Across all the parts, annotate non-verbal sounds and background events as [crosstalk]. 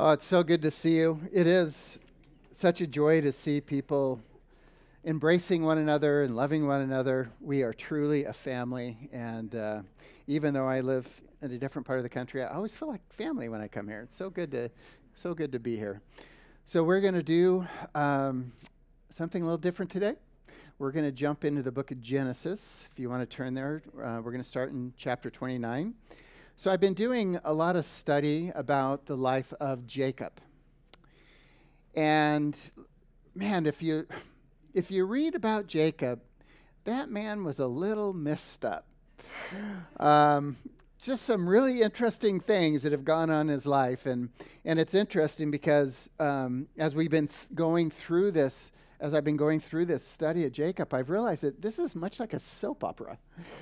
Oh, it's so good to see you. It is such a joy to see people embracing one another and loving one another. We are truly a family. And uh, even though I live in a different part of the country, I always feel like family when I come here. It's so good to, so good to be here. So we're going to do um, something a little different today. We're going to jump into the book of Genesis. If you want to turn there, uh, we're going to start in chapter 29. So I've been doing a lot of study about the life of Jacob. And man, if you if you read about Jacob, that man was a little messed up. Um, just some really interesting things that have gone on in his life, and and it's interesting because um, as we've been th- going through this, as I've been going through this study of Jacob, I've realized that this is much like a soap opera.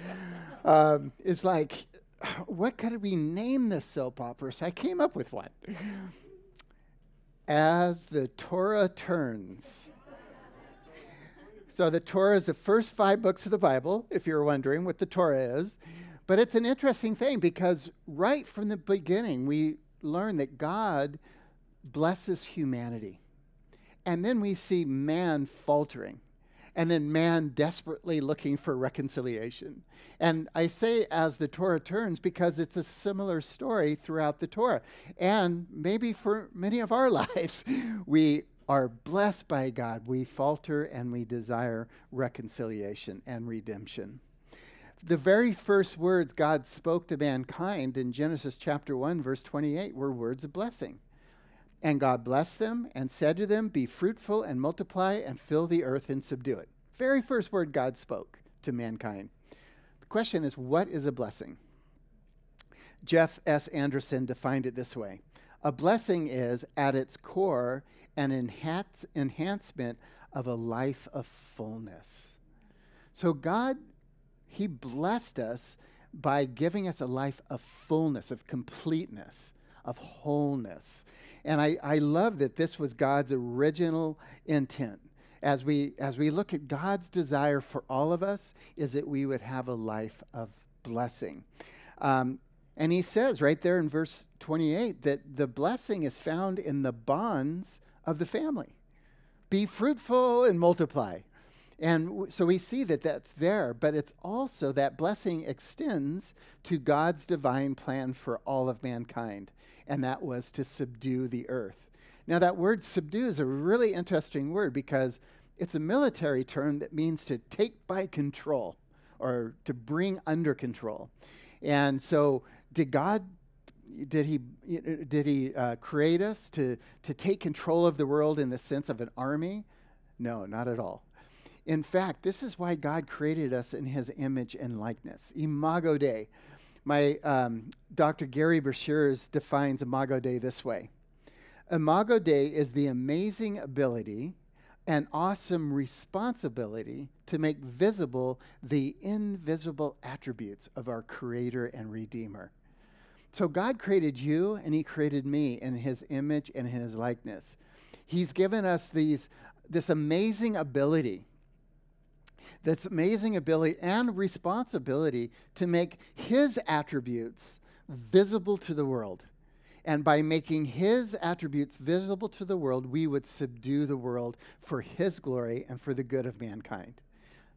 [laughs] um, it's like [sighs] what could we name this soap opera? So I came up with one. As the Torah turns. so the Torah is the first five books of the Bible, if you're wondering what the Torah is. But it's an interesting thing because right from the beginning, we learn that God blesses humanity. And then we see man faltering and then man desperately looking for reconciliation. And I say as the Torah turns because it's a similar story throughout the Torah. And maybe for many of our [laughs] lives, we are blessed by God. We falter and we desire reconciliation and redemption. The very first words God spoke to mankind in Genesis chapter 1, verse 28, were words of blessing. And God blessed them and said to them, Be fruitful and multiply and fill the earth and subdue it. Very first word God spoke to mankind. The question is, what is a blessing? Jeff S. Anderson defined it this way A blessing is, at its core, an enhance, enhancement of a life of fullness. So God, He blessed us by giving us a life of fullness, of completeness, of wholeness. And I, I love that this was God's original intent as we as we look at God's desire for all of us is that we would have a life of blessing. Um, and he says right there in verse 28 that the blessing is found in the bonds of the family. Be fruitful and multiply. And so we see that that's there, but it's also that blessing extends to God's divine plan for all of mankind, and that was to subdue the earth. Now, that word subdue is a really interesting word because it's a military term that means to take by control or to bring under control. And so, did God, did He, did He uh, create us to, to take control of the world in the sense of an army? No, not at all. In fact, this is why God created us in His image and likeness. Imago Dei. My um, Dr. Gary Breshears defines Imago Dei this way Imago Dei is the amazing ability an awesome responsibility to make visible the invisible attributes of our Creator and Redeemer. So, God created you and He created me in His image and in His likeness. He's given us these, this amazing ability, this amazing ability and responsibility to make His attributes visible to the world. And by making his attributes visible to the world, we would subdue the world for his glory and for the good of mankind.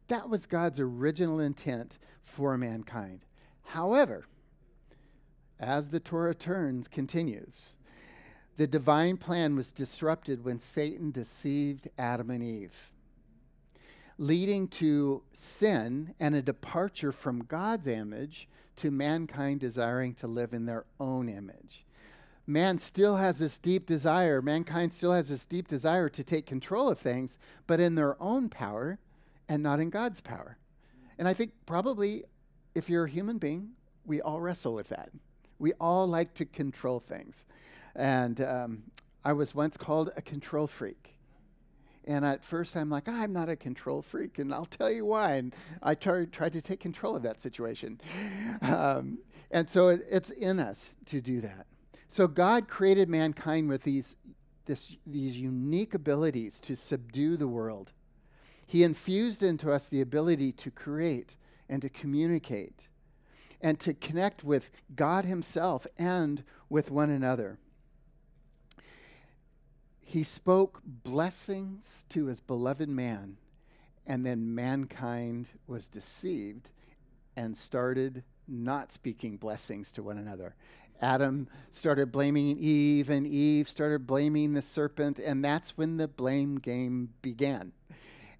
That was God's original intent for mankind. However, as the Torah turns, continues, the divine plan was disrupted when Satan deceived Adam and Eve, leading to sin and a departure from God's image to mankind desiring to live in their own image man still has this deep desire, mankind still has this deep desire to take control of things, but in their own power and not in God's power. And I think probably if you're a human being, we all wrestle with that. We all like to control things. And um, I was once called a control freak. And at first, I'm like, I'm not a control freak, and I'll tell you why. And I tried, tried to take control of that situation. Um, and so it, it's in us to do that. So God created mankind with these, this, these unique abilities to subdue the world. He infused into us the ability to create and to communicate and to connect with God Himself and with one another. He spoke blessings to his beloved man, and then mankind was deceived and started not speaking blessings to one another. Adam started blaming Eve, and Eve started blaming the serpent, and that's when the blame game began.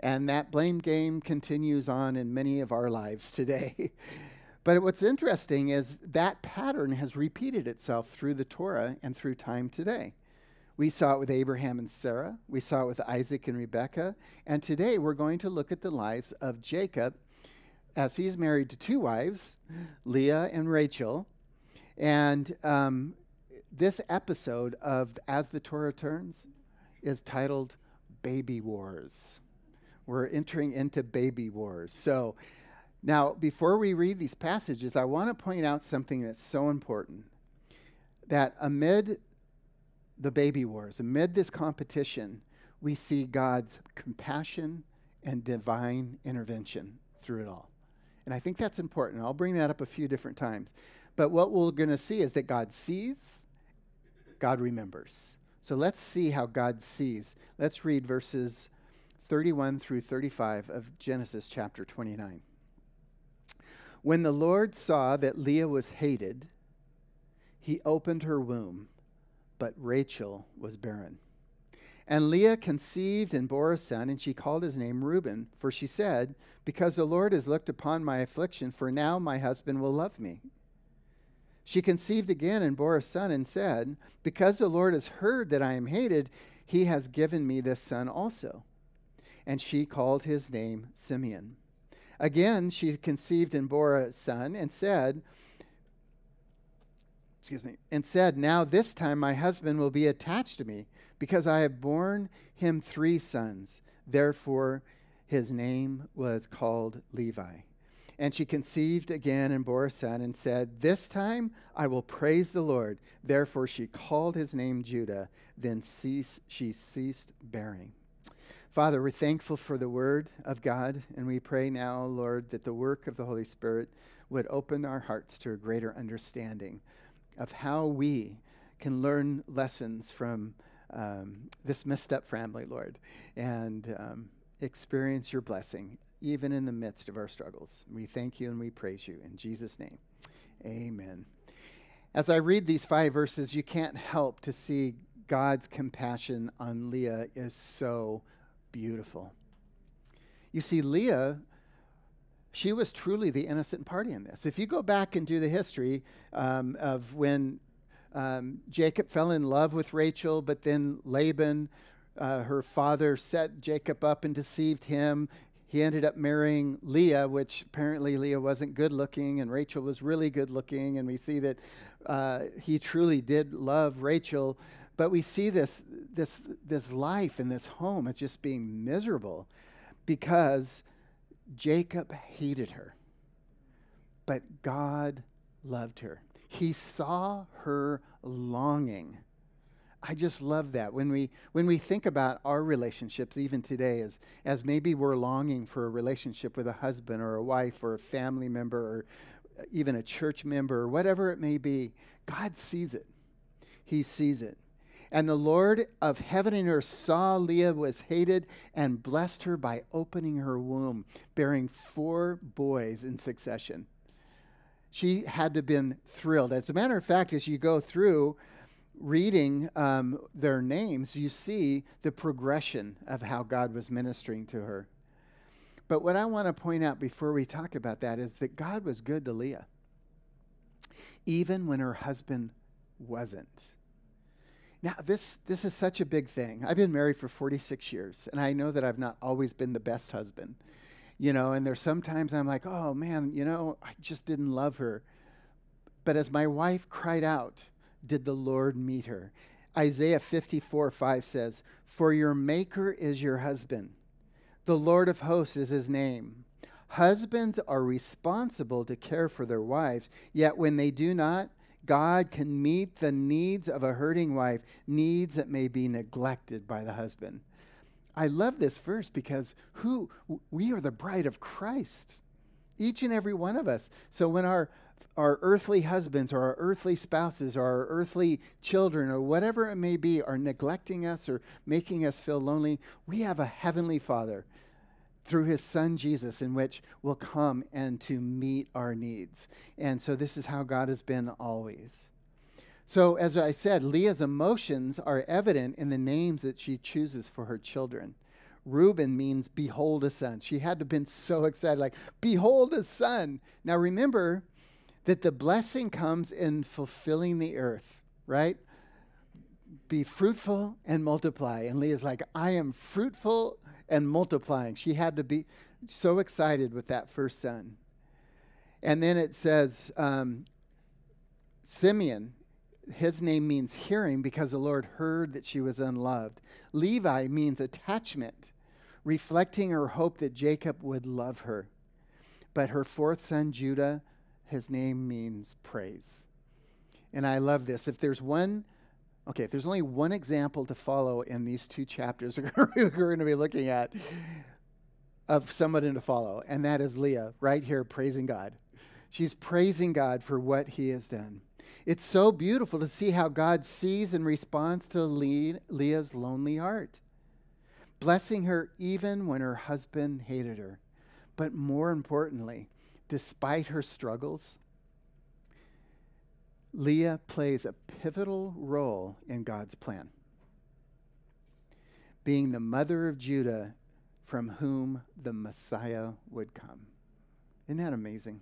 And that blame game continues on in many of our lives today. [laughs] but what's interesting is that pattern has repeated itself through the Torah and through time today. We saw it with Abraham and Sarah, we saw it with Isaac and Rebekah, and today we're going to look at the lives of Jacob as he's married to two wives, Leah and Rachel. And um, this episode of As the Torah Turns is titled Baby Wars. We're entering into baby wars. So, now, before we read these passages, I want to point out something that's so important that amid the baby wars, amid this competition, we see God's compassion and divine intervention through it all. And I think that's important. I'll bring that up a few different times. But what we're going to see is that God sees, God remembers. So let's see how God sees. Let's read verses 31 through 35 of Genesis chapter 29. When the Lord saw that Leah was hated, he opened her womb, but Rachel was barren. And Leah conceived and bore a son, and she called his name Reuben, for she said, Because the Lord has looked upon my affliction, for now my husband will love me. She conceived again and bore a son, and said, Because the Lord has heard that I am hated, he has given me this son also and she called his name Simeon. Again, she conceived and bore a son and said, excuse me, and said, Now this time my husband will be attached to me, because I have borne him three sons. Therefore, his name was called Levi. And she conceived again and bore a son and said, This time I will praise the Lord. Therefore, she called his name Judah. Then cease, she ceased bearing. Father, we're thankful for the word of God, and we pray now, Lord, that the work of the Holy Spirit would open our hearts to a greater understanding of how we can learn lessons from um, this messed up family, Lord, and um, experience your blessing even in the midst of our struggles. We thank you and we praise you. In Jesus' name, amen. As I read these five verses, you can't help to see God's compassion on Leah is so beautiful. You see, Leah, she was truly the innocent party in this. If you go back and do the history um, of when um, Jacob fell in love with Rachel, but then Laban, uh, her father, set Jacob up and deceived him. He ended up marrying Leah, which apparently Leah wasn't good looking, and Rachel was really good looking. And we see that uh, he truly did love Rachel. But we see this, this, this life in this home as just being miserable because Jacob hated her. But God loved her. He saw her longing. I just love that when we when we think about our relationships even today as as maybe we're longing for a relationship with a husband or a wife or a family member or uh, even a church member or whatever it may be God sees it he sees it and the Lord of heaven and earth saw Leah was hated and blessed her by opening her womb, bearing four boys in succession. She had to have been thrilled. As a matter of fact, as you go through reading um, their names, you see the progression of how God was ministering to her. But what I want to point out before we talk about that is that God was good to Leah, even when her husband wasn't. Now, this, this is such a big thing. I've been married for 46 years, and I know that I've not always been the best husband. You know, and there's sometimes I'm like, oh man, you know, I just didn't love her. But as my wife cried out, did the Lord meet her? Isaiah 54 5 says, For your maker is your husband, the Lord of hosts is his name. Husbands are responsible to care for their wives, yet when they do not, God can meet the needs of a hurting wife, needs that may be neglected by the husband. I love this verse because who we are the bride of Christ. Each and every one of us. So when our our earthly husbands or our earthly spouses or our earthly children or whatever it may be are neglecting us or making us feel lonely, we have a heavenly Father through his son Jesus in which will come and to meet our needs. And so this is how God has been always. So as I said, Leah's emotions are evident in the names that she chooses for her children. Reuben means behold a son. She had to have been so excited, like, behold a son. Now remember that the blessing comes in fulfilling the earth, right? Be fruitful and multiply. And Leah's like, I am fruitful and multiplying. She had to be so excited with that first son. And then it says, um, Simeon, his name means hearing because the Lord heard that she was unloved. Levi means attachment, reflecting her hope that Jacob would love her. But her fourth son, Judah, his name means praise. And I love this. If there's one Okay, if there's only one example to follow in these two chapters [laughs] we're going to be looking at of somebody to follow, and that is Leah right here praising God. She's praising God for what he has done. It's so beautiful to see how God sees and responds to Le- Leah's lonely heart, blessing her even when her husband hated her. But more importantly, despite her struggles, Leah plays a pivotal role in God's plan, being the mother of Judah from whom the Messiah would come. Isn't that amazing?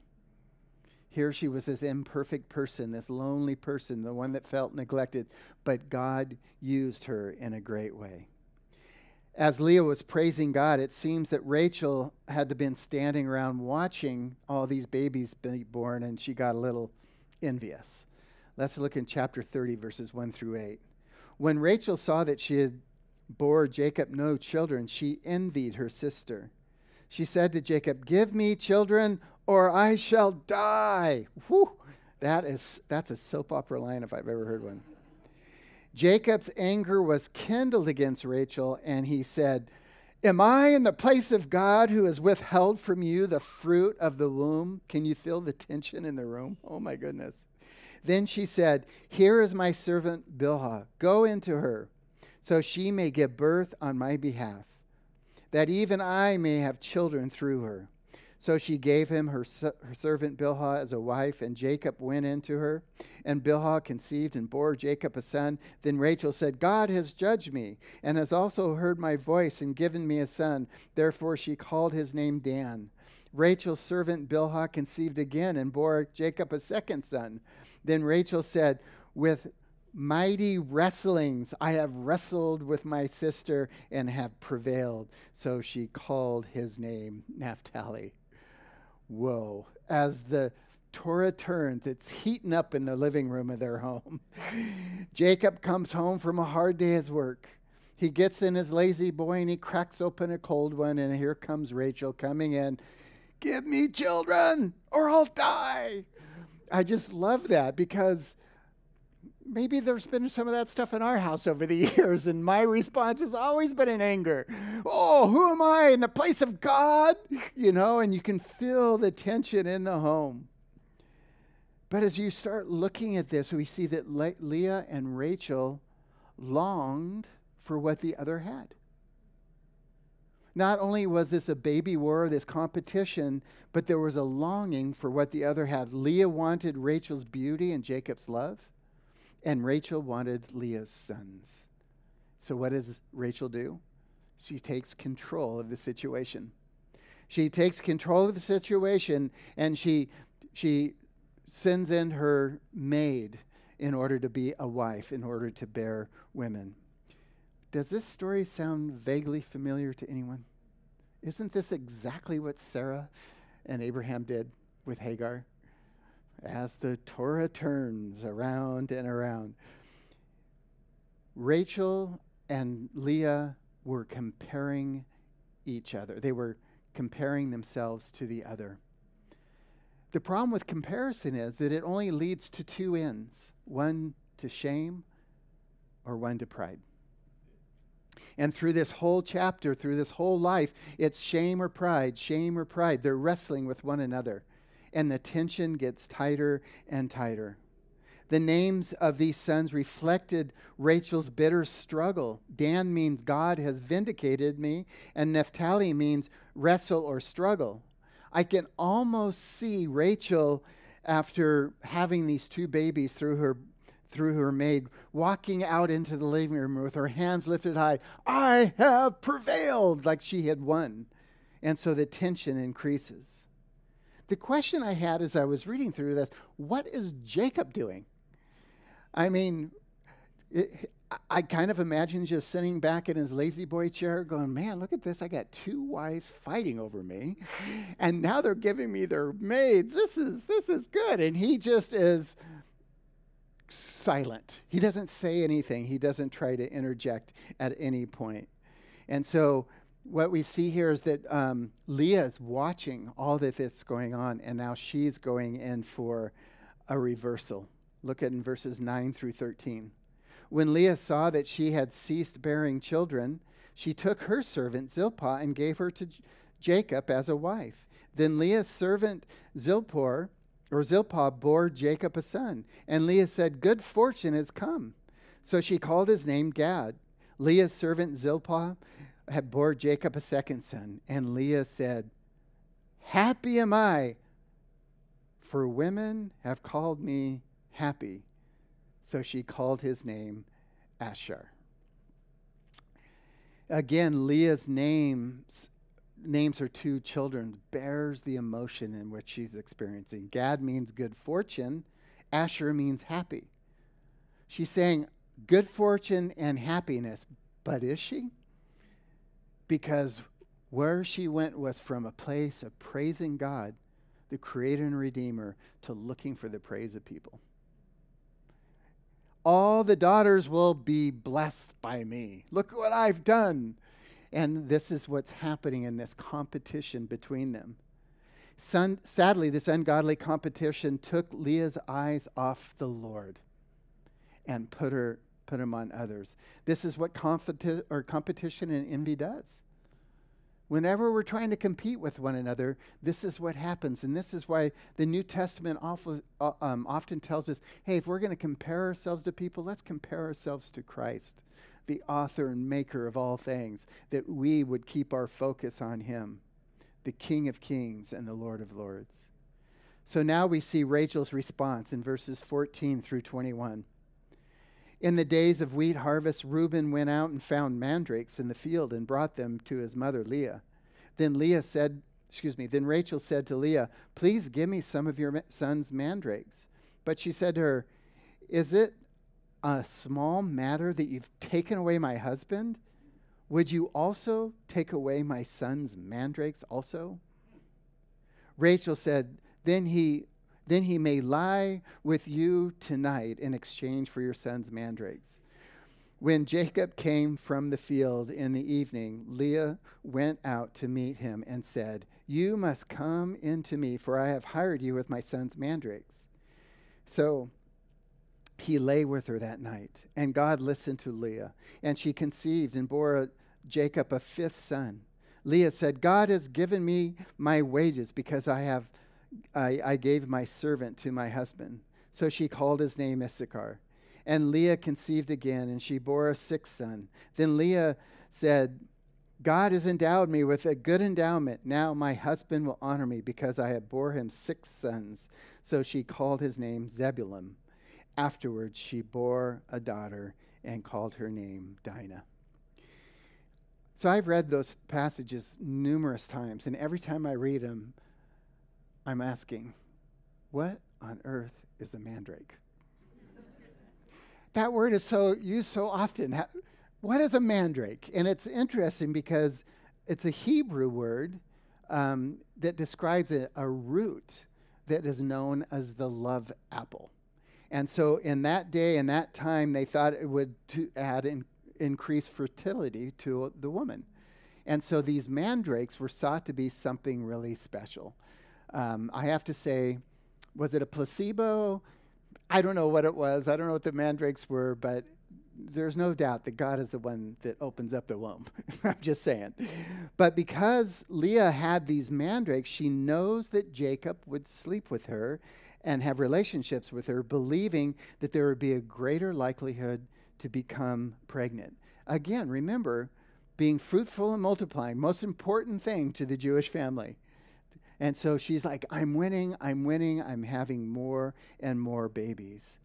Here she was this imperfect person, this lonely person, the one that felt neglected, but God used her in a great way. As Leah was praising God, it seems that Rachel had to been standing around watching all these babies be born, and she got a little envious. Let's look in chapter 30, verses 1 through 8. When Rachel saw that she had bore Jacob no children, she envied her sister. She said to Jacob, Give me children, or I shall die. Whew, that is, that's a soap opera line if I've ever heard one. Jacob's anger was kindled against Rachel, and he said, Am I in the place of God who has withheld from you the fruit of the womb? Can you feel the tension in the room? Oh my goodness. Then she said, Here is my servant Bilhah. Go into her, so she may give birth on my behalf, that even I may have children through her. So she gave him her, her servant Bilhah as a wife, and Jacob went into her. And Bilhah conceived and bore Jacob a son. Then Rachel said, God has judged me, and has also heard my voice, and given me a son. Therefore she called his name Dan. Rachel's servant Bilhah conceived again and bore Jacob a second son. Then Rachel said, With mighty wrestlings I have wrestled with my sister and have prevailed. So she called his name Naphtali. Whoa. As the Torah turns, it's heating up in the living room of their home. [laughs] Jacob comes home from a hard day's work. He gets in his La-Z-Boy and he cracks open a cold one, and here comes Rachel coming in. Give me children or I'll die. I just love that because maybe there's been some of that stuff in our house over the [laughs] years, and my response has always been in anger. Oh, who am I in the place of God? You know, and you can feel the tension in the home. But as you start looking at this, we see that Le- Leah and Rachel longed for what the other had. Not only was this a baby war, this competition, but there was a longing for what the other had. Leah wanted Rachel's beauty and Jacob's love, and Rachel wanted Leah's sons. So, what does Rachel do? She takes control of the situation. She takes control of the situation and she, she sends in her maid in order to be a wife, in order to bear women. Does this story sound vaguely familiar to anyone? Isn't this exactly what Sarah and Abraham did with Hagar? As the Torah turns around and around, Rachel and Leah were comparing each other. They were comparing themselves to the other. The problem with comparison is that it only leads to two ends one to shame or one to pride. And through this whole chapter, through this whole life, it's shame or pride, shame or pride. They're wrestling with one another. and the tension gets tighter and tighter. The names of these sons reflected Rachel's bitter struggle. Dan means God has vindicated me, and Naphtali means wrestle or struggle. I can almost see Rachel after having these two babies through her through her maid walking out into the living room with her hands lifted high i have prevailed like she had won and so the tension increases the question i had as i was reading through this what is jacob doing I mean, it, I kind of imagine just sitting back in his La-Z-Boy chair going, man, look at this. I got two wives fighting over me. And now they're giving me their maids. This is this is good. And he just is silent. He doesn't say anything. He doesn't try to interject at any point. And so what we see here is that um, Leah is watching all that that's going on, and now she's going in for a reversal. Look at in verses 9 through 13. When Leah saw that she had ceased bearing children, she took her servant Zilpah and gave her to J- Jacob as a wife. Then Leah's servant Zilpah, or Zilpah bore Jacob a son. And Leah said, Good fortune has come. So she called his name Gad. Leah's servant Zilpah had bore Jacob a second son. And Leah said, Happy am I, for women have called me happy. So she called his name Asher. Again, Leah's names names her two children bears the emotion in which she's experiencing. Gad means good fortune, Asher means happy. She's saying good fortune and happiness, but is she? Because where she went was from a place of praising God, the creator and redeemer, to looking for the praise of people all the daughters will be blessed by me. Look what I've done. And this is what's happening in this competition between them. Son, sadly, this ungodly competition took Leah's eyes off the Lord and put her put him on others. This is what competi- or competition and envy does. Whenever we're trying to compete with one another, this is what happens. And this is why the New Testament awful, uh, um, often tells us hey, if we're going to compare ourselves to people, let's compare ourselves to Christ, the author and maker of all things, that we would keep our focus on him, the King of kings and the Lord of lords. So now we see Rachel's response in verses 14 through 21. In the days of wheat harvest, Reuben went out and found mandrakes in the field and brought them to his mother Leah. Then Leah said, excuse me, then Rachel said to Leah, Please give me some of your son's mandrakes. But she said to her, Is it a small matter that you've taken away my husband? Would you also take away my son's mandrakes also? Rachel said, Then he then he may lie with you tonight in exchange for your son's mandrakes. When Jacob came from the field in the evening, Leah went out to meet him and said, You must come in to me, for I have hired you with my son's mandrakes. So he lay with her that night, and God listened to Leah, and she conceived and bore Jacob a fifth son. Leah said, God has given me my wages because I have I, I gave my servant to my husband. So she called his name Issachar. And Leah conceived again, and she bore a sixth son. Then Leah said, God has endowed me with a good endowment. Now my husband will honor me because I have bore him six sons. So she called his name Zebulun. Afterwards, she bore a daughter and called her name Dinah. So I've read those passages numerous times, and every time I read them, I'm asking, what on earth is a mandrake? that word is so used so often. What is a mandrake? And it's interesting because it's a Hebrew word um, that describes a, a root that is known as the love apple. And so in that day and that time, they thought it would add in, increase fertility to the woman. And so these mandrakes were sought to be something really special. Um, I have to say, was it a placebo? I don't know what it was. I don't know what the mandrakes were, but there's no doubt that God is the one that opens up the womb. [laughs] I'm just saying. But because Leah had these mandrakes, she knows that Jacob would sleep with her and have relationships with her, believing that there would be a greater likelihood to become pregnant. Again, remember, being fruitful and multiplying, most important thing to the Jewish family. And so she's like, I'm winning, I'm winning, I'm having more and more babies.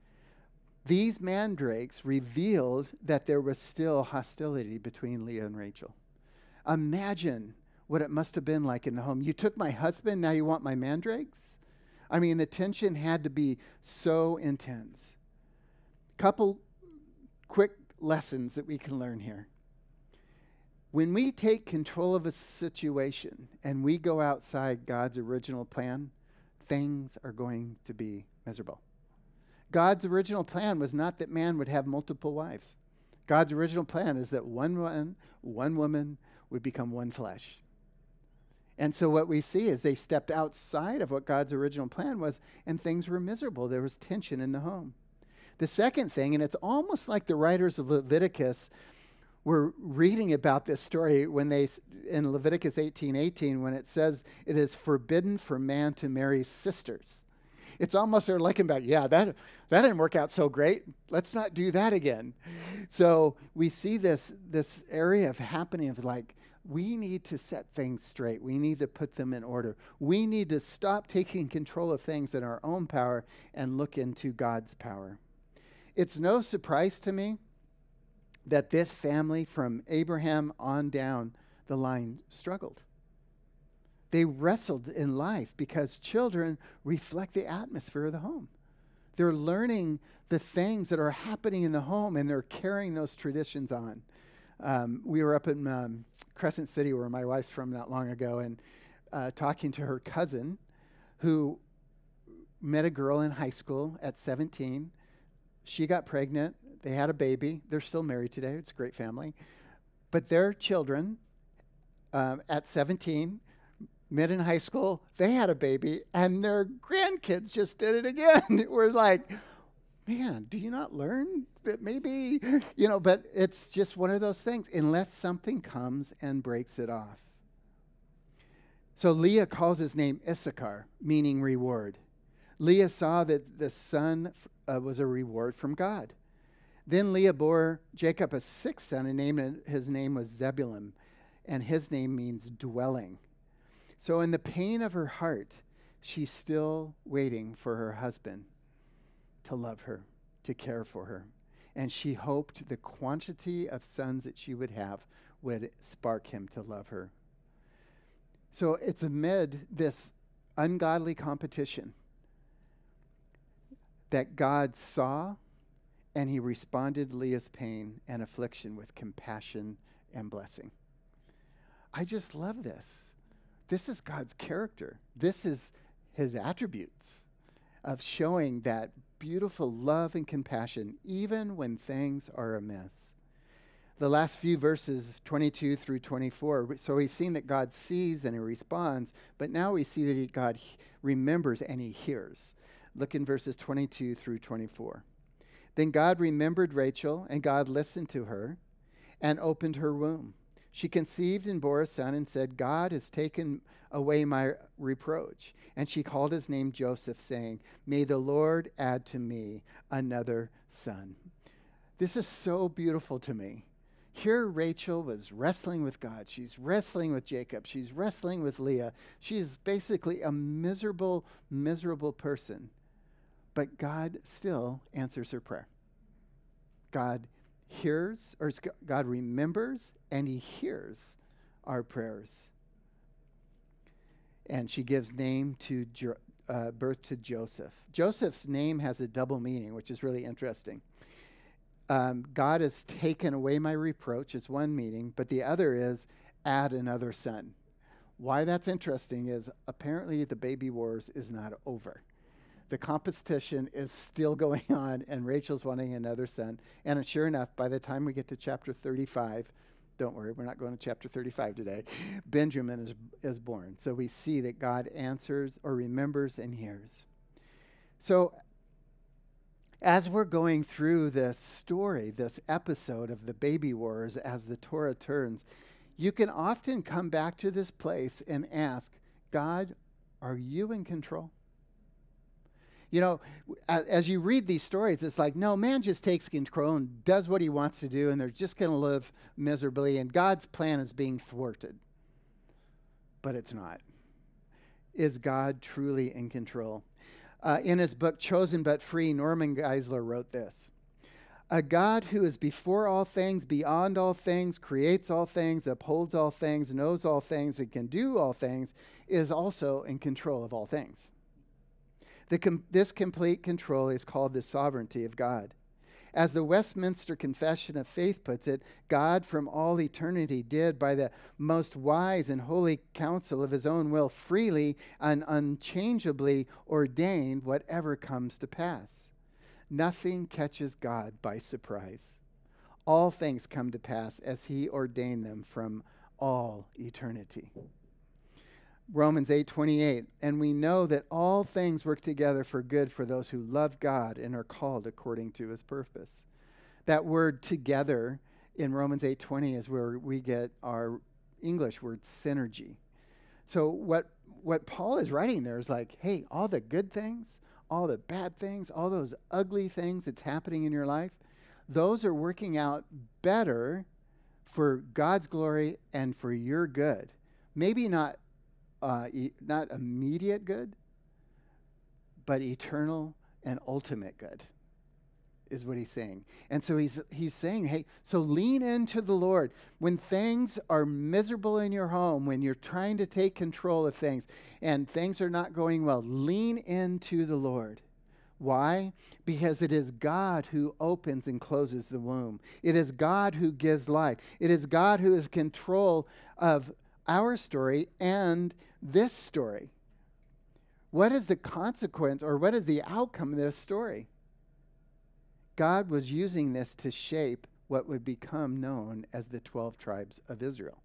These mandrakes revealed that there was still hostility between Leah and Rachel. Imagine what it must have been like in the home. You took my husband, now you want my mandrakes? I mean, the tension had to be so intense. Couple quick lessons that we can learn here. When we take control of a situation and we go outside God's original plan, things are going to be miserable. God's original plan was not that man would have multiple wives. God's original plan is that one man, one woman would become one flesh. And so what we see is they stepped outside of what God's original plan was, and things were miserable. There was tension in the home. The second thing, and it's almost like the writers of Leviticus were reading about this story when they in Leviticus 18:18 18, when it says it is forbidden for man to marry sisters. It's almost they're looking back, yeah, that that didn't work out so great. Let's not do that again. So we see this this area of happening of like we need to set things straight. We need to put them in order. We need to stop taking control of things in our own power and look into God's power. It's no surprise to me that this family from Abraham on down the line struggled. They wrestled in life because children reflect the atmosphere of the home. They're learning the things that are happening in the home and they're carrying those traditions on. Um, we were up in um, Crescent City, where my wife's from, not long ago, and uh, talking to her cousin who met a girl in high school at 17. She got pregnant. They had a baby. They're still married today. It's a great family. But their children um, at 17 met in high school. They had a baby, and their grandkids just did it again. [laughs] We're like, man, do you not learn that maybe, you know, but it's just one of those things, unless something comes and breaks it off. So Leah calls his name Issachar, meaning reward. Leah saw that the son uh, was a reward from God. Then Leah bore Jacob a sixth son and named his name was Zebulun, and his name means dwelling. So in the pain of her heart, she's still waiting for her husband to love her, to care for her. And she hoped the quantity of sons that she would have would spark him to love her. So it's amid this ungodly competition that God saw and he responded Leah's pain and affliction with compassion and blessing. I just love this. This is God's character. This is his attributes of showing that beautiful love and compassion, even when things are amiss. The last few verses, 22 through 24, so we've seen that God sees and he responds, but now we see that he, God remembers and he hears. Look in verses 22 through 24. Then God remembered Rachel, and God listened to her and opened her womb. She conceived and bore a son and said, God has taken away my reproach. And she called his name Joseph, saying, May the Lord add to me another son. This is so beautiful to me. Here, Rachel was wrestling with God. She's wrestling with Jacob. She's wrestling with Leah. She's basically a miserable, miserable person. But God still answers her prayer. God hears, or God remembers, and He hears our prayers. And she gives name to jo- uh, birth to Joseph. Joseph's name has a double meaning, which is really interesting. Um, God has taken away my reproach is one meaning, but the other is add another son. Why that's interesting is apparently the baby wars is not over the competition is still [laughs] going on, and Rachel's wanting another son. And sure enough, by the time we get to chapter 35, don't worry, we're not going to chapter 35 today. Benjamin is, is born. So we see that God answers or remembers and hears. So as we're going through this story, this episode of the baby wars, as the Torah turns, you can often come back to this place and ask, God, are you in control? You know, as, you read these stories, it's like, no, man just takes control and does what he wants to do, and they're just going to live miserably, and God's plan is being thwarted. But it's not. Is God truly in control? Uh, in his book, Chosen But Free, Norman Geisler wrote this A God who is before all things, beyond all things, creates all things, upholds all things, knows all things, and can do all things, is also in control of all things. Com- this complete control is called the sovereignty of God. As the Westminster Confession of Faith puts it, God from all eternity did, by the most wise and holy counsel of his own will, freely and unchangeably ordain whatever comes to pass. Nothing catches God by surprise. All things come to pass as he ordained them from all eternity. Romans 8:28 and we know that all things work together for good for those who love God and are called according to his purpose. That word together in Romans 8:20 is where we get our English word synergy. So what what Paul is writing there is like, hey, all the good things, all the bad things, all those ugly things that's happening in your life, those are working out better for God's glory and for your good. Maybe not uh, e- not immediate good, but eternal and ultimate good is what he's saying. And so he's he's saying, hey, so lean into the Lord. When things are miserable in your home, when you're trying to take control of things and things are not going well, lean into the Lord. Why? Because it is God who opens and closes the womb. It is God who gives life. It is God who is control of our story and this story? What is the consequence or what is the outcome of this story? God was using this to shape what would become known as the 12 tribes of Israel.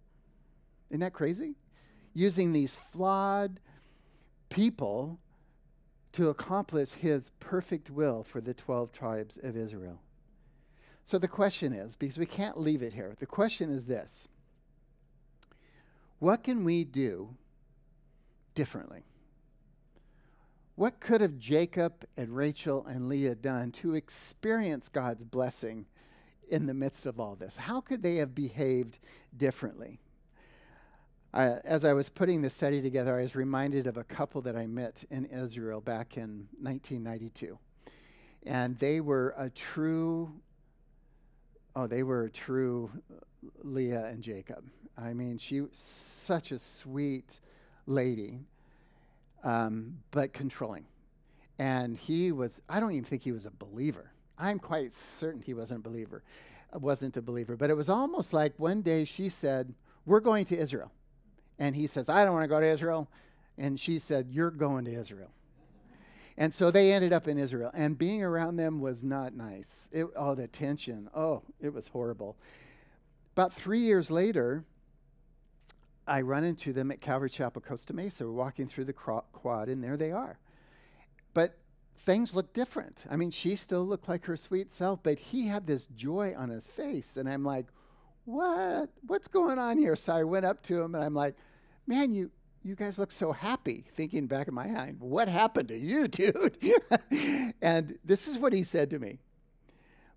Isn't that crazy? Using these flawed people to accomplish his perfect will for the 12 tribes of Israel. So the question is because we can't leave it here, the question is this What can we do differently. What could have Jacob and Rachel and Leah done to experience God's blessing in the midst of all this? How could they have behaved differently? Uh, as I was putting this study together, I was reminded of a couple that I met in Israel back in 1992. And they were a true, oh, they were a true Leah and Jacob. I mean, she was such a sweet, lady, um, but controlling. And he was, I don't even think he was a believer. I'm quite certain he wasn't a believer, wasn't a believer. But it was almost like one day she said, We're going to Israel. And he says, I don't want to go to Israel. And she said, You're going to Israel. And so they ended up in Israel. And being around them was not nice. It, oh, the tension. Oh, it was horrible. About three years later, I run into them at Calvary Chapel, Costa Mesa. We're walking through the quad, and there they are. But things look different. I mean, she still looked like her sweet self, but he had this joy on his face. And I'm like, what? What's going on here? So I went up to him and I'm like, man, you, you guys look so happy. Thinking back in my mind, what happened to you, [laughs] dude? and this is what he said to me.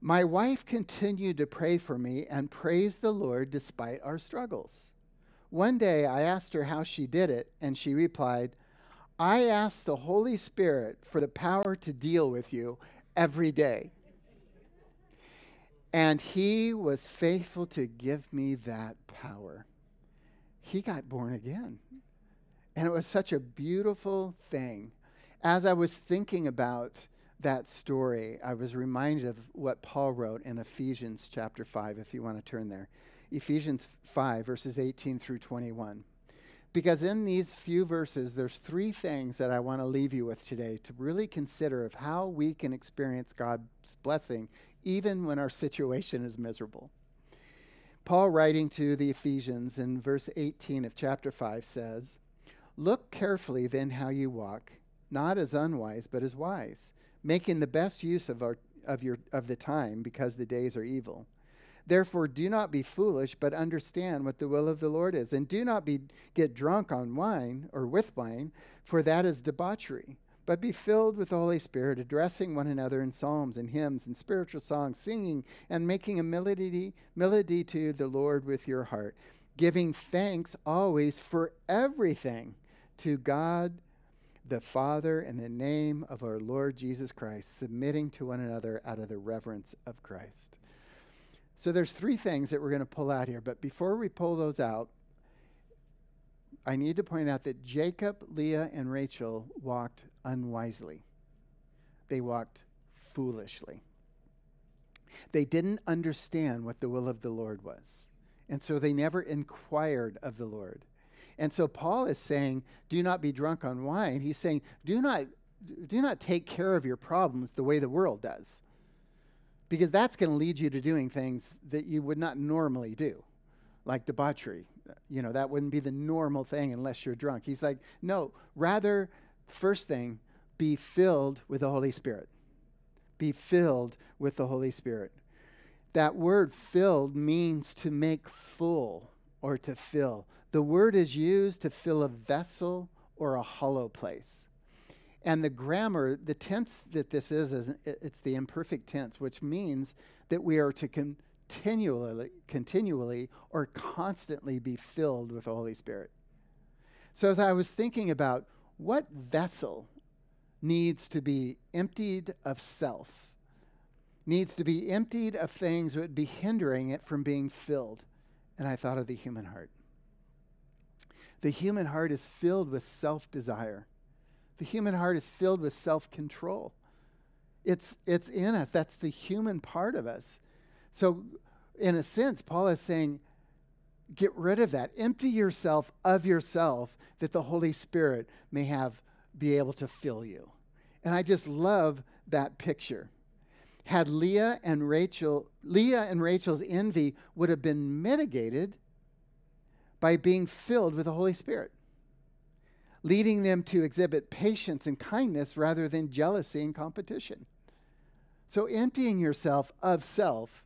My wife continued to pray for me and praise the Lord despite our struggles. One day I asked her how she did it, and she replied, I ask the Holy Spirit for the power to deal with you every day. And he was faithful to give me that power. He got born again. And it was such a beautiful thing. As I was thinking about that story, I was reminded of what Paul wrote in Ephesians chapter 5, if you want to turn there. Ephesians 5, verses 18 through 21. Because in these few verses, there's three things that I want to leave you with today to really consider of how we can experience God's blessing even when our situation is miserable. Paul, writing to the Ephesians in verse 18 of chapter 5, says, Look carefully then how you walk, not as unwise, but as wise, making the best use of, our, of, your, of the time, because the days are evil. Therefore, do not be foolish, but understand what the will of the Lord is. And do not be, get drunk on wine or with wine, for that is debauchery. But be filled with the Holy Spirit, addressing one another in psalms and hymns and spiritual songs, singing and making a melody, melody to the Lord with your heart, giving thanks always for everything to God the Father in the name of our Lord Jesus Christ, submitting to one another out of the reverence of Christ. So there's three things that we're going to pull out here, but before we pull those out, I need to point out that Jacob, Leah, and Rachel walked unwisely. They walked foolishly. They didn't understand what the will of the Lord was. And so they never inquired of the Lord. And so Paul is saying, do not be drunk on wine. He's saying, do not, do not take care of your problems the way the world does because that's going to lead you to doing things that you would not normally do, like debauchery. You know, that wouldn't be the normal thing unless you're drunk. He's like, no, rather, first thing, be filled with the Holy Spirit. Be filled with the Holy Spirit. That word filled means to make full or to fill. The word is used to fill a vessel or a hollow place. And the grammar, the tense that this is, is it's the imperfect tense, which means that we are to continually, continually or constantly be filled with the Holy Spirit. So as I was thinking about what vessel needs to be emptied of self, needs to be emptied of things that would be hindering it from being filled. And I thought of the human heart. The human heart is filled with self desire. The human heart is filled with self control. It's, it's in us. That's the human part of us. So, in a sense, Paul is saying, get rid of that. Empty yourself of yourself that the Holy Spirit may have be able to fill you. And I just love that picture. Had Leah and Rachel, Leah and Rachel's envy would have been mitigated by being filled with the Holy Spirit leading them to exhibit patience and kindness rather than jealousy and competition. So, emptying yourself of self,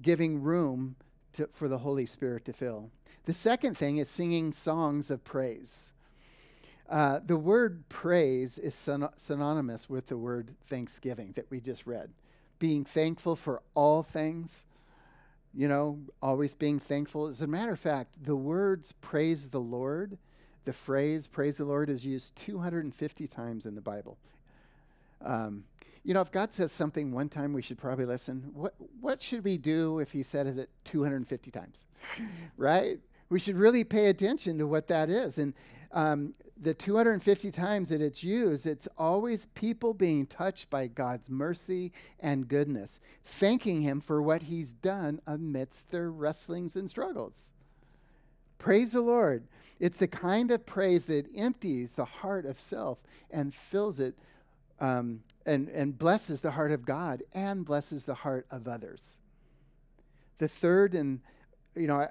giving room to, for the Holy Spirit to fill. The second thing is singing songs of praise. Uh, the word praise is syn- synonymous with the word thanksgiving that we just read. Being thankful for all things, you know, always being thankful. As a matter of fact, the words praise the Lord the phrase praise the Lord is used 250 times in the Bible. Um, you know, if God says something one time, we should probably listen. What, what should we do if He said it 250 times? [laughs] right? We should really pay attention to what that is. And um, the 250 times that it's used, it's always people being touched by God's mercy and goodness, thanking Him for what He's done amidst their wrestlings and struggles. Praise the Lord. It's the kind of praise that empties the heart of self and fills it um, and, and blesses the heart of God and blesses the heart of others. The third, and you know,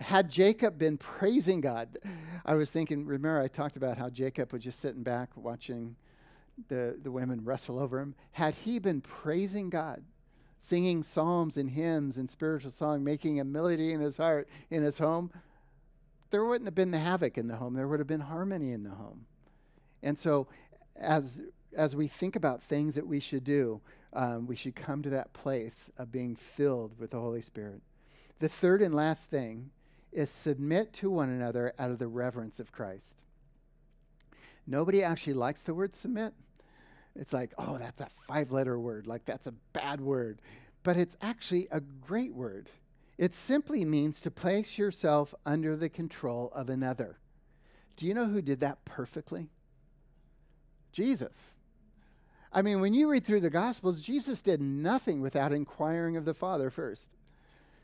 had Jacob been praising God, I was thinking, remember, I talked about how Jacob was just sitting back watching the, the women wrestle over him. Had he been praising God, singing psalms and hymns and spiritual song, making a melody in his heart, in his home, there wouldn't have been the havoc in the home. There would have been harmony in the home. And so, as as we think about things that we should do, um, we should come to that place of being filled with the Holy Spirit. The third and last thing is submit to one another out of the reverence of Christ. Nobody actually likes the word submit. It's like, oh, that's a five letter word. Like, that's a bad word. But it's actually a great word. It simply means to place yourself under the control of another. Do you know who did that perfectly? Jesus. I mean, when you read through the Gospels, Jesus did nothing without inquiring of the Father first.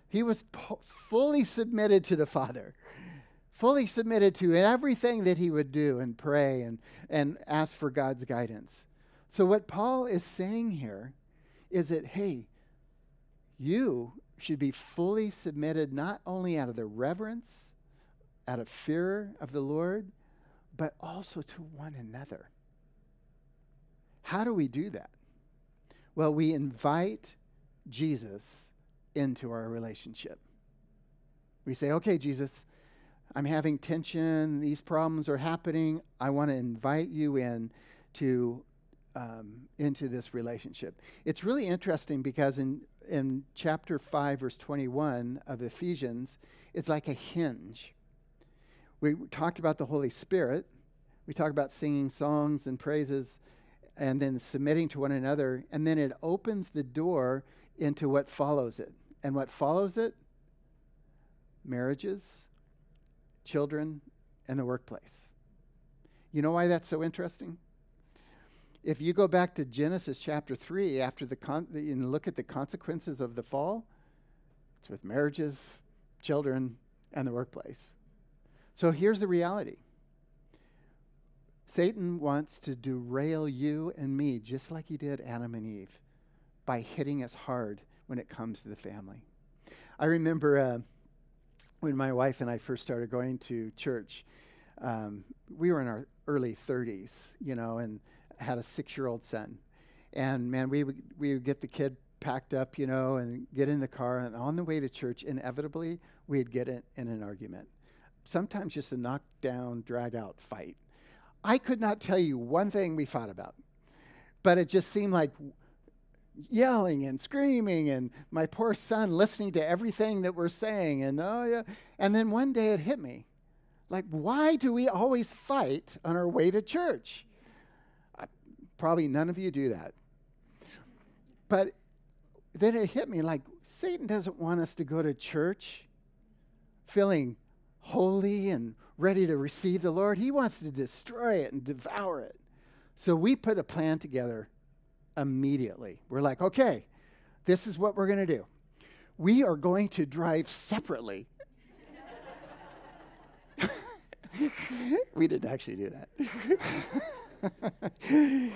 He was po- fully submitted to the Father, fully submitted to everything that he would do and pray and, and ask for God's guidance. So, what Paul is saying here is that, hey, you should be fully submitted not only out of the reverence, out of fear of the Lord, but also to one another. How do we do that? Well, we invite Jesus into our relationship. We say, okay, Jesus, I'm having tension, these problems are happening. I want to invite you in to um, into this relationship. It's really interesting because in in chapter 5 verse 21 of Ephesians, it's like a hinge. We talked about the Holy Spirit. We talked about singing songs and praises and then submitting to one another and then it opens the door into what follows it. And what follows it? Marriages, children, and the workplace. You know why that's so interesting? If you go back to Genesis chapter 3, after the con- and look at the consequences of the fall, it's with marriages, children, and the workplace. So here's the reality Satan wants to derail you and me, just like he did Adam and Eve, by hitting us hard when it comes to the family. I remember uh, when my wife and I first started going to church, um, we were in our early 30s, you know, and had a six year old son. And man, we would, we would get the kid packed up, you know, and get in the car. And on the way to church, inevitably, we'd get in, in an argument. Sometimes just a knockdown, drag out fight. I could not tell you one thing we fought about, but it just seemed like yelling and screaming and my poor son listening to everything that we're saying and oh yeah. And then one day it hit me. Like why do we always fight on our way to church? I, probably none of you do that. But then it hit me like satan doesn't want us to go to church feeling holy and ready to receive the lord. He wants to destroy it and devour it. So we put a plan together immediately. We're like, okay, this is what we're going to do. We are going to drive separately. [laughs] we didn't actually do that. [laughs]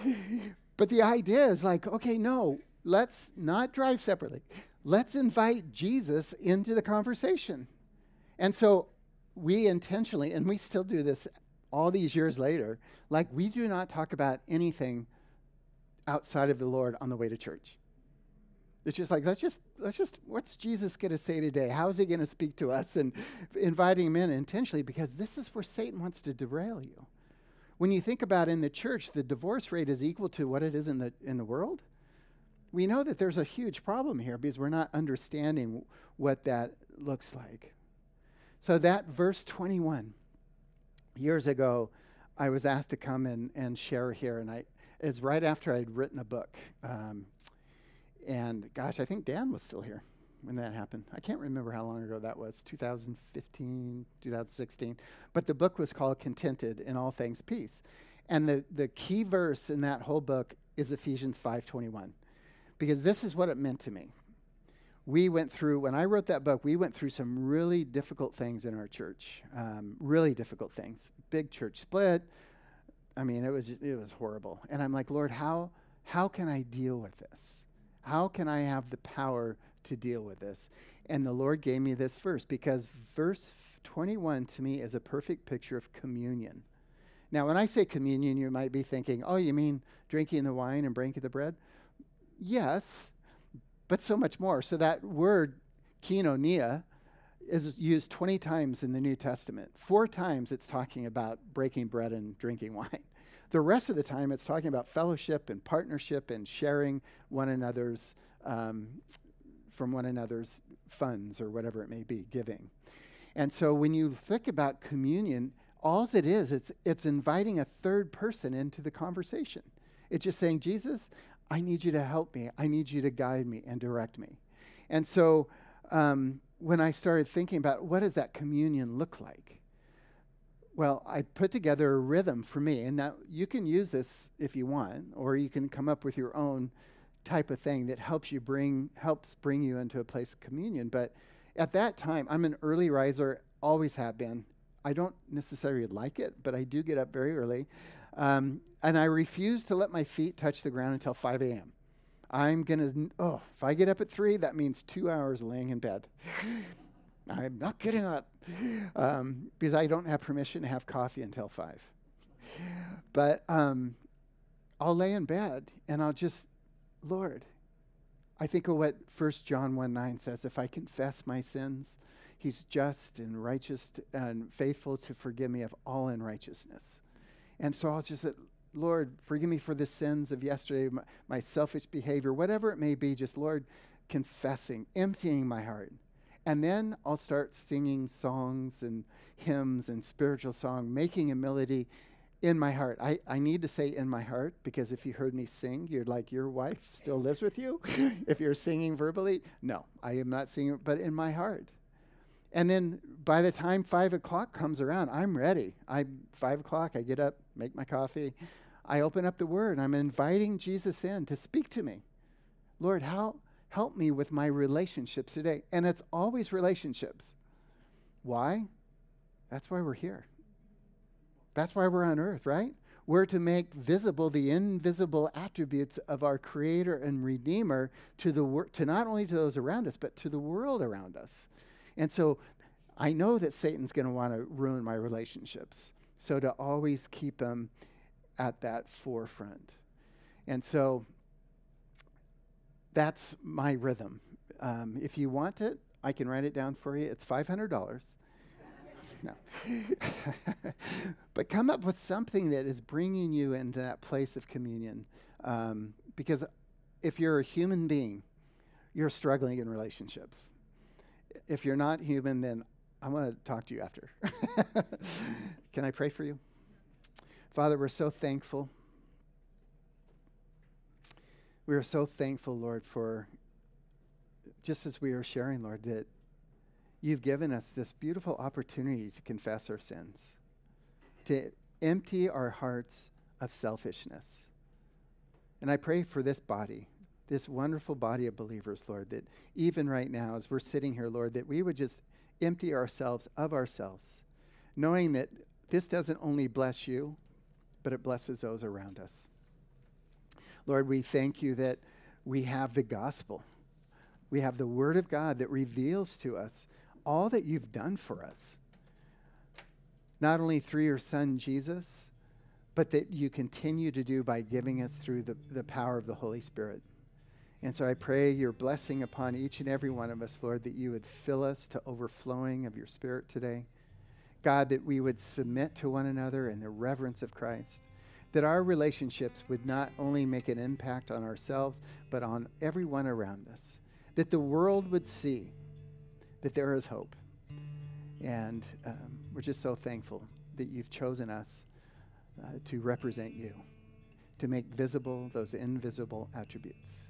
but the idea is like, okay, no, let's not drive separately. Let's invite Jesus into the conversation. And so we intentionally, and we still do this all these years later, like we do not talk about anything outside of the Lord on the way to church. It's just like let's just let's just what's Jesus going to say today? How is he going to speak to us? And inviting him in intentionally because this is where Satan wants to derail you. When you think about in the church, the divorce rate is equal to what it is in the in the world. We know that there's a huge problem here because we're not understanding what that looks like. So that verse 21, years ago, I was asked to come and, and share here, and I is right after I'd written a book. Um, and gosh, I think Dan was still here when that happened. I can't remember how long ago that was 2015, 2016. But the book was called Contented in All Things Peace. And the, the key verse in that whole book is Ephesians 5:21. Because this is what it meant to me. We went through, when I wrote that book, we went through some really difficult things in our church. Um, really difficult things. Big church split, I mean, it was it was horrible. And I'm like, Lord, how how can I deal with this? How can I have the power to deal with this? And the Lord gave me this verse because verse 21 to me is a perfect picture of communion. Now, when I say communion, you might be thinking, oh, you mean drinking the wine and breaking the bread? Yes, but so much more. So that word, koinonia, is used 20 times in the New Testament. Four times it's talking about breaking bread and drinking [laughs] wine. The rest of the time it's talking about fellowship and partnership and sharing one another's um, from one another's funds or whatever it may be, giving. And so when you think about communion, all it is, it's it's inviting a third person into the conversation. It's just saying, Jesus, I need you to help me. I need you to guide me and direct me. And so um, when I started thinking about what does that communion look like, well, I put together a rhythm for me. And now you can use this if you want, or you can come up with your own type of thing that helps you bring helps bring you into a place of communion. But at that time, I'm an early riser, always have been. I don't necessarily like it, but I do get up very early. Um, and I refuse to let my feet touch the ground until 5 a.m. I'm going to, oh, if I get up at three, that means two hours laying in bed. [laughs] I'm not getting up um, because I don't have permission to have coffee until five. But um, I'll lay in bed and I'll just, Lord, I think of what 1 John 1 9 says if I confess my sins, he's just and righteous and faithful to forgive me of all unrighteousness. And so I'll just Lord, forgive me for the sins of yesterday, my, my selfish behavior, whatever it may be, just Lord, confessing, emptying my heart. And then I'll start singing songs and hymns and spiritual song, making a melody in my heart. I, I need to say in my heart because if you heard me sing, you're like, your wife still lives with you? [laughs] if you're singing verbally, no, I am not singing, but in my heart. And then by the time five o'clock comes around, I'm ready. I five o'clock, I get up, make my coffee, I open up the word, I'm inviting Jesus in to speak to me. Lord, how help me with my relationships today? And it's always relationships. Why? That's why we're here. That's why we're on earth, right? We're to make visible the invisible attributes of our creator and redeemer to the wor- to not only to those around us, but to the world around us. And so I know that Satan's going to want to ruin my relationships. So to always keep them at that forefront. And so that's my rhythm. Um, if you want it, I can write it down for you. It's $500 [laughs] no. [laughs] but come up with something that is bringing you into that place of communion. Um, because if you're a human being, you're struggling in relationships. If you're not human, then I want to talk to you after. [laughs] Can I pray for you? Father, we're so thankful. We are so thankful, Lord, for just as we are sharing, Lord, that you've given us this beautiful opportunity to confess our sins, to empty our hearts of selfishness. And I pray for this body, this wonderful body of believers, Lord, that even right now, as we're sitting here, Lord, that we would just empty ourselves of ourselves, knowing that this doesn't only bless you, but it blesses those around us. Lord, we thank you that we have the gospel. We have the Word of God that reveals to us all that you've done for us. Not only through your Son, Jesus, but that you continue to do by giving us through the, the power of the Holy Spirit. And so I pray your blessing upon each and every one of us, Lord, that you would fill us to overflowing of your Spirit today. God, that we would submit to one another in the reverence of Christ. That our relationships would not only make an impact on ourselves, but on everyone around us. That the world would see that there is hope. And um, we're just so thankful that you've chosen us uh, to represent you, to make visible those invisible attributes.